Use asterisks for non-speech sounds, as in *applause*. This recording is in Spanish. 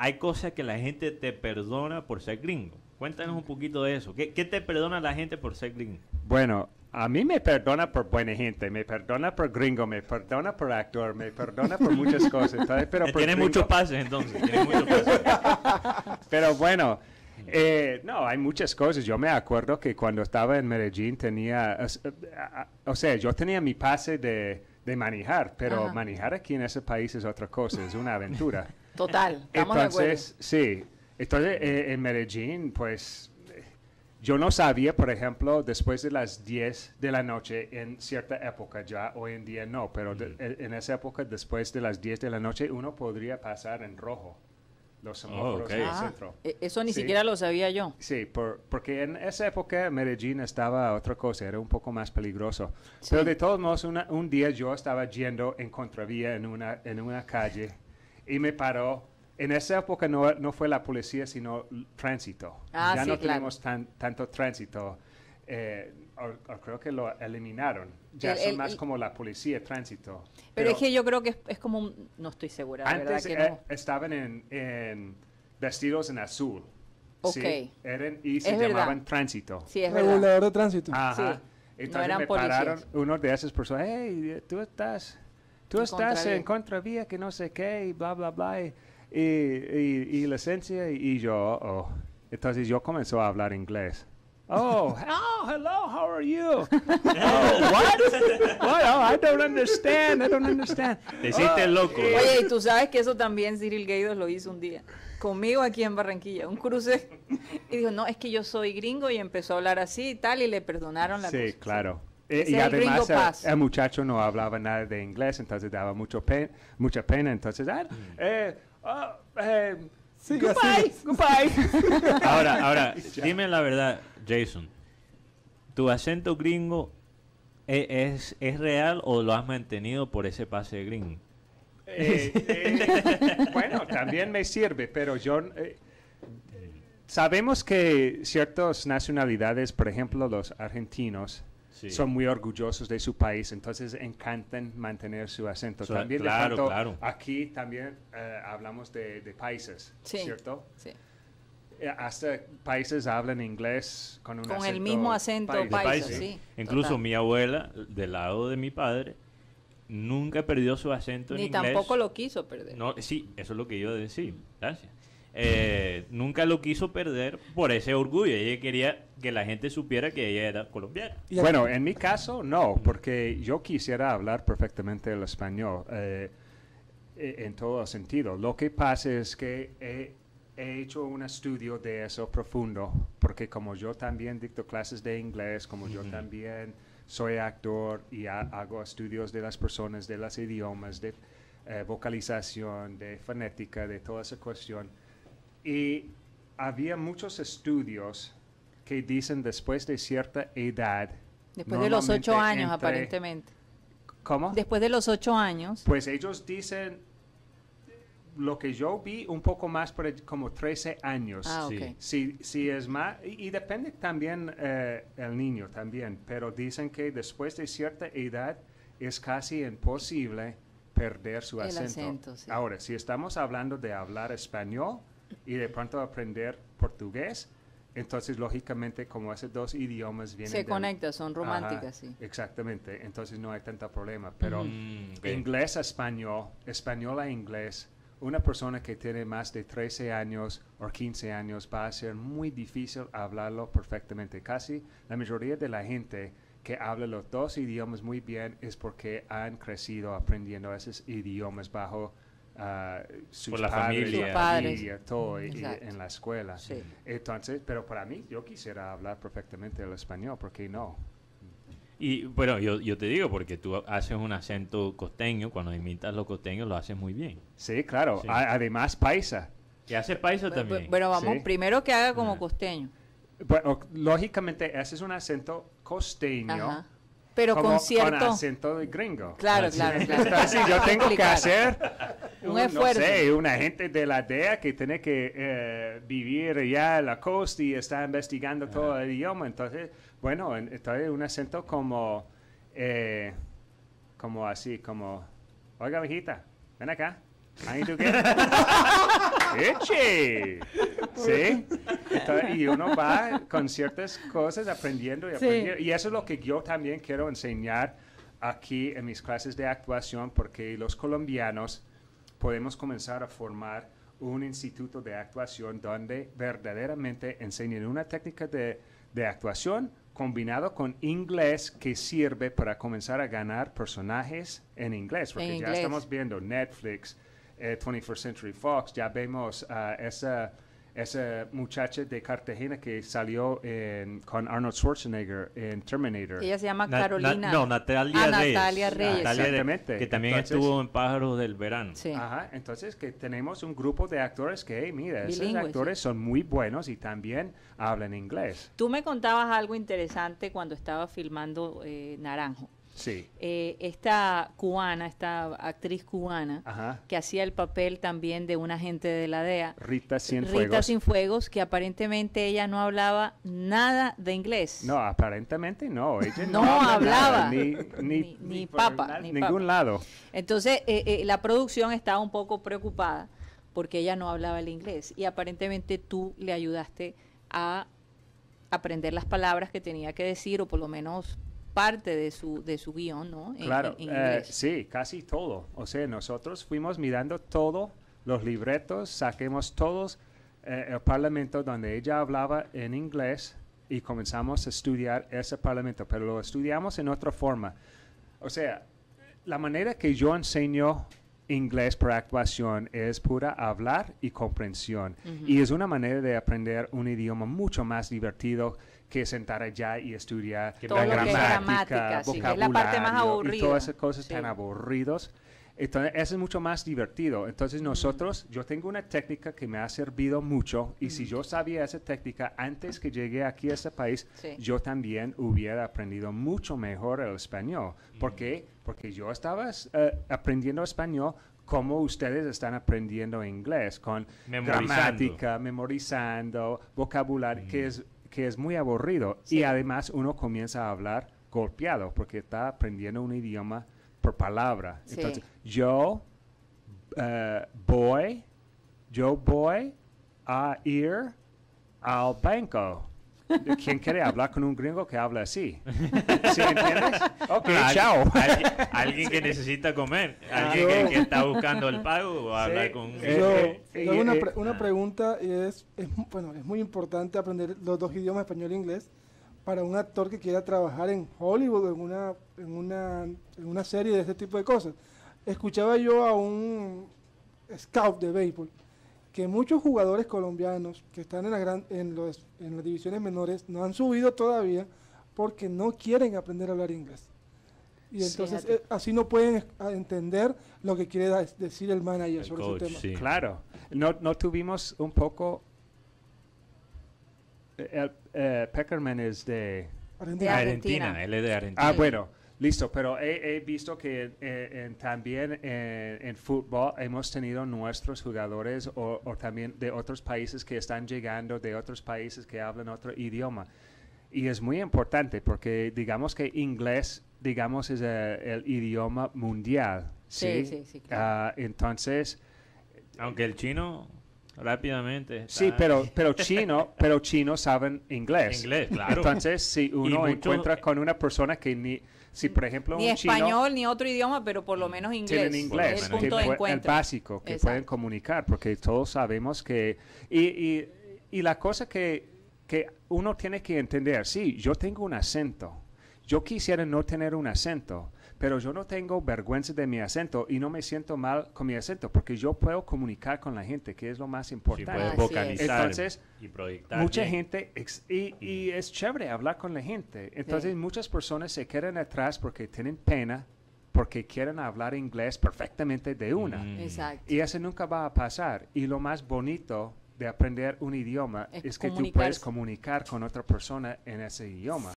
hay cosas que la gente te perdona por ser gringo. Cuéntanos un poquito de eso. ¿Qué, qué te perdona la gente por ser gringo? Bueno, a mí me perdona por buena gente, me perdona por gringo, me perdona por actor, me perdona por muchas *laughs* cosas. ¿sabes? Pero por Tiene gringo- muchos pases entonces. Tiene muchos pases. *laughs* Pero bueno, eh, no, hay muchas cosas. Yo me acuerdo que cuando estaba en Medellín tenía, eh, o sea, yo tenía mi pase de, de manejar, pero Ajá. manejar aquí en ese país es otra cosa, es una aventura. *laughs* Total, estamos de acuerdo. Entonces, sí, entonces eh, en Medellín, pues yo no sabía, por ejemplo, después de las 10 de la noche en cierta época, ya hoy en día no, pero de- en esa época, después de las 10 de la noche, uno podría pasar en rojo los semáforos ok. del Ah, centro. e- eso ni Sí. siquiera lo sabía yo. Sí, por- porque en esa época Medellín estaba otra cosa, era un poco más peligroso. Sí. Pero de todos modos, una- un día yo estaba yendo en contravía en una, en una calle y me paró. En esa época no, no fue la policía, sino tránsito. Ah, ya sí, no claro. tenemos tan- tanto tránsito. eh, o- o creo que lo eliminaron. Ya El- son el- más el- como la policía, tránsito. Pero, es que yo creo que es, es como un- no estoy segura, la verdad Antes que eh, no. estaban en, en vestidos en azul. ¿sí? Ok. Eran, y se Es verdad. llamaban tránsito. Sí, es verdad. Regulador de tránsito. Ajá. Sí. Entonces eran me policías. pararon uno de esas personas, hey, tú estás, tú En estás en contravía, que no sé qué, y bla, bla, bla, y, y, y- y yo, oh. Entonces yo comenzó a hablar inglés. Oh, *laughs* oh, hello, how are you? *laughs* Oh, what? What? Oh, I don't understand, I don't understand. Te hiciste Oh, loco. eh, Oye, y tú sabes que eso también Cyril Gaydos lo hizo un día. Conmigo aquí en Barranquilla, un cruce. Y dijo, no, es que yo soy gringo y empezó a hablar así y tal, y le perdonaron la Sí, cosa. claro. Eh, y además el, pass. el muchacho no hablaba nada de inglés, entonces daba mucho pe- mucha pena. Entonces, ah, eh, oh, eh, Siga, goodbye, goodbye. *laughs* Ahora, ahora, *laughs* dime la verdad, Jason. ¿Tu acento gringo e- es, es real o lo has mantenido por ese pase gringo? Eh, eh, *laughs* bueno, también me sirve, pero yo... eh, sabemos que ciertas nacionalidades, por ejemplo los argentinos, Sí. son muy orgullosos de su país, entonces encantan mantener su acento. So- también de claro, pronto, claro. aquí también eh, hablamos de, de países, Sí. ¿cierto? Sí. Eh, Hasta países hablan inglés con un Con el mismo acento país, sí, Incluso total. mi abuela, del lado de mi padre, nunca perdió su acento en Ni inglés. tampoco lo quiso perder. No, sí, eso es lo que yo decía. Gracias. Eh, nunca lo quiso perder por ese orgullo. Ella quería que la gente supiera que ella era colombiana. Bueno, en mi caso no, porque yo quisiera hablar perfectamente el español eh, eh, en todo sentido. Lo que pasa es que he, he hecho un estudio de eso profundo, porque como yo también dicto clases de inglés, como yo también soy actor y ha- hago estudios de las personas, de los idiomas, de eh, vocalización, de fonética, de toda esa cuestión. Y había muchos estudios que dicen después de cierta edad. Después de los ocho años, entre- aparentemente. ¿Cómo? Después de los ocho años. Pues ellos dicen lo que yo vi un poco más por como 13 años. Ah, ok. Sí. Si, si es más, y, y depende también eh, el niño también, pero dicen que después de cierta edad es casi imposible perder su El acento. acento, sí. Ahora, si estamos hablando de hablar español y de pronto aprender portugués, entonces lógicamente como esos dos idiomas vienen Se del- conecta, son Ajá, románticas, sí. Exactamente, entonces no hay tanto problema, pero Mm, ok. inglés a español, español a inglés, una persona que tiene más de 13 años o 15 años va a ser muy difícil hablarlo perfectamente. Casi la mayoría de la gente que habla los dos idiomas muy bien es porque han crecido aprendiendo esos idiomas bajo ah, sus Por la padres, familia. Sus padres. familia, todo, y- y en la escuela. Sí. Entonces, pero para mí, yo quisiera hablar perfectamente el español, ¿por qué no? Y bueno, yo, yo te digo, porque tú haces un acento costeño, cuando imitas los costeños lo haces muy bien. Sí, claro. Sí. A- además, paisa. Y haces paisa también. Pero vamos, Sí. primero que haga como Ajá. costeño. Bueno, lógicamente, ese es un acento costeño. Ajá. Pero como con cierto. acento de gringo. Claro, claro, claro. *laughs* Entonces, yo tengo que hacer Un no esfuerzo. sé, una gente de la DEA que tiene que eh, vivir allá en la costa y está investigando todo el idioma. Entonces, bueno, en- entonces un acento como, eh, como así, como, oiga, viejita, ven acá. I ain't do good. ¿Sí? *laughs* Entonces, y uno va con ciertas cosas aprendiendo y Sí. aprendiendo. Y eso es lo que yo también quiero enseñar aquí en mis clases de actuación, porque los colombianos podemos comenzar a formar un instituto de actuación donde verdaderamente enseñen una técnica de, de actuación combinado con inglés que sirve para comenzar a ganar personajes en inglés, porque ya inglés. estamos viendo Netflix, eh, 21st Century Fox, ya vemos a esa, esa muchacha de Cartagena que salió en- con Arnold Schwarzenegger en Terminator. Ella se llama Na- na- Carolina. no, Natalia Ah, Reyes. Natalia Reyes. Natalia Exactamente. Que también Entonces- estuvo en Pájaros del Verano. Sí. Ajá, entonces que tenemos un grupo de actores que, hey, mira, esos actores son muy buenos y también hablan inglés. Tú me contabas algo interesante cuando estaba filmando eh, Naranjo. Sí. Eh, esta cubana, esta actriz cubana, Ajá. que hacía el papel también de un agente de la DEA, Rita Cienfuegos. Rita Sinfuegos, que aparentemente ella no hablaba nada de inglés. No, aparentemente no. Ella No habla hablaba. nada, ni, ni, Ni- papa, ni ningún papa. lado. Entonces, eh, eh, la producción estaba un poco preocupada porque ella no hablaba el inglés y aparentemente tú le ayudaste a aprender las palabras que tenía que decir o por lo menos parte de su de su guion, ¿no? En- Claro, en eh, sí, casi todo. O sea, nosotros fuimos mirando todo, los libretos, saquemos todos eh, el parlamento donde ella hablaba en inglés y comenzamos a estudiar ese parlamento, pero lo estudiamos en otra forma. O sea, la manera que yo enseño inglés por actuación es pura hablar y comprensión. Y es una manera de aprender un idioma mucho más divertido que sentar allá y estudiar Todo la gramática, sí, que es la parte más vocabulario aburrida. Y todas esas cosas Sí. tan aburridos. Entonces, eso es mucho más divertido. Entonces, nosotros, yo tengo una técnica que me ha servido mucho y si yo sabía esa técnica antes que llegué aquí a este país, Sí. yo también hubiera aprendido mucho mejor el español. ¿Por qué? Porque yo estaba eh, aprendiendo español como ustedes están aprendiendo inglés, con Memorizando. gramática, memorizando, vocabulario, que, es, que es muy aburrido. Sí. Y además uno comienza a hablar golpeado porque está aprendiendo un idioma por palabra. Sí. Entonces, yo eh, voy, yo voy a ir al banco. ¿Quién quiere hablar con un gringo que habla así? ¿Sí me entiendes? *laughs* Ok, Al- chao. al- *laughs* alguien que necesita comer, alguien que, que está buscando el pago o hablar con un Eh, Yo, eh, yo una, pre- una ah. pregunta y es, es, bueno, es muy importante aprender los dos idiomas, español e inglés, para un actor que quiera trabajar en Hollywood en una, en una, en una serie de este tipo de cosas. Escuchaba yo a un scout de béisbol que muchos jugadores colombianos que están en, la gran, en, los, en las divisiones menores no han subido todavía porque no quieren aprender a hablar inglés. Y entonces eh, así no pueden entender lo que quiere decir el manager el sobre coach, ese tema. sí. Claro. ¿No, no tuvimos un poco... eh, El, eh, Peckerman es de... Argentina. De Argentina. Argentina. él es de Argentina. Ah, bueno, listo, pero he, he visto que eh, en- también eh, en fútbol hemos tenido nuestros jugadores o, o también de otros países que están llegando, de otros países que hablan otro idioma. Y es muy importante porque digamos que inglés, digamos, es eh, el idioma mundial. Sí, Sí, sí, sí, claro. Ah, entonces, Aunque el chino rápidamente. está- sí, pero, *laughs* pero chino, pero chino saben inglés. Inglés, claro. Entonces, si uno mucho- encuentra con una persona que ni, si por ejemplo Ni un chino español ni otro idioma, pero por lo menos inglés. tienen inglés, Es el que punto de el encuentro. básico, que Exacto. pueden comunicar, porque todos sabemos que... Y, y, y la cosa que, que uno tiene que entender, sí, yo tengo un acento, yo quisiera no tener un acento, pero yo no tengo vergüenza de mi acento y no me siento mal con mi acento, porque yo puedo comunicar con la gente, que es lo más Sí, importante. puedes Así es. vocalizar Entonces, y proyectar. Mucha bien. gente, ex- y, y es chévere hablar con la gente. Entonces, Sí. muchas personas se quedan atrás porque tienen pena, porque quieren hablar inglés perfectamente de una. Mm. Exacto. Y eso nunca va a pasar. Y lo más bonito de aprender un idioma Es es, que tú puedes comunicar con otra persona en ese idioma.